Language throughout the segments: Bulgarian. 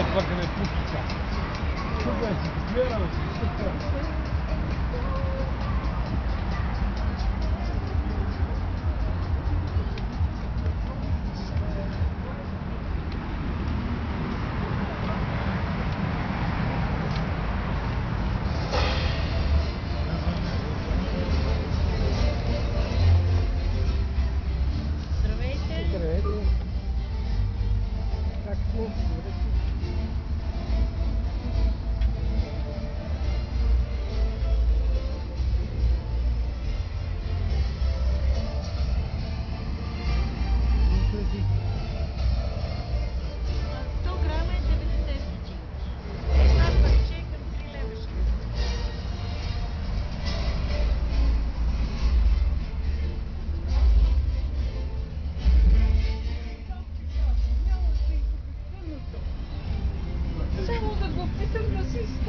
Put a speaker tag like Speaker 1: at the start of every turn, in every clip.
Speaker 1: Bak bakalım bu
Speaker 2: bıçak. Çok acı. Bir ara olsun.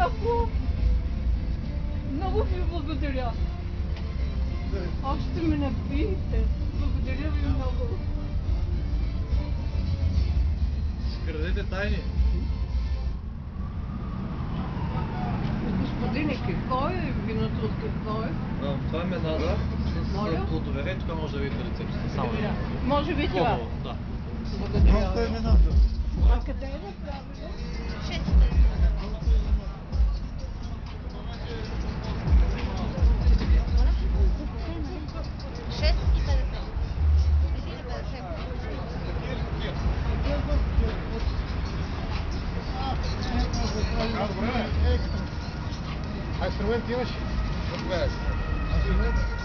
Speaker 2: Стъпо. Много ви благодаря. Още ме напиете. Благодаря ви много.
Speaker 3: Крадете тайни.
Speaker 2: Господине, какво е виното от какво е?
Speaker 3: А, това е менада с плодове. Тук може да видите рецепта. Само
Speaker 2: Добре. Може би това.
Speaker 3: Хубаво, да.
Speaker 2: Благодаря. ви. А къде е направено?
Speaker 1: 6
Speaker 3: instrumentos e umas. Como é?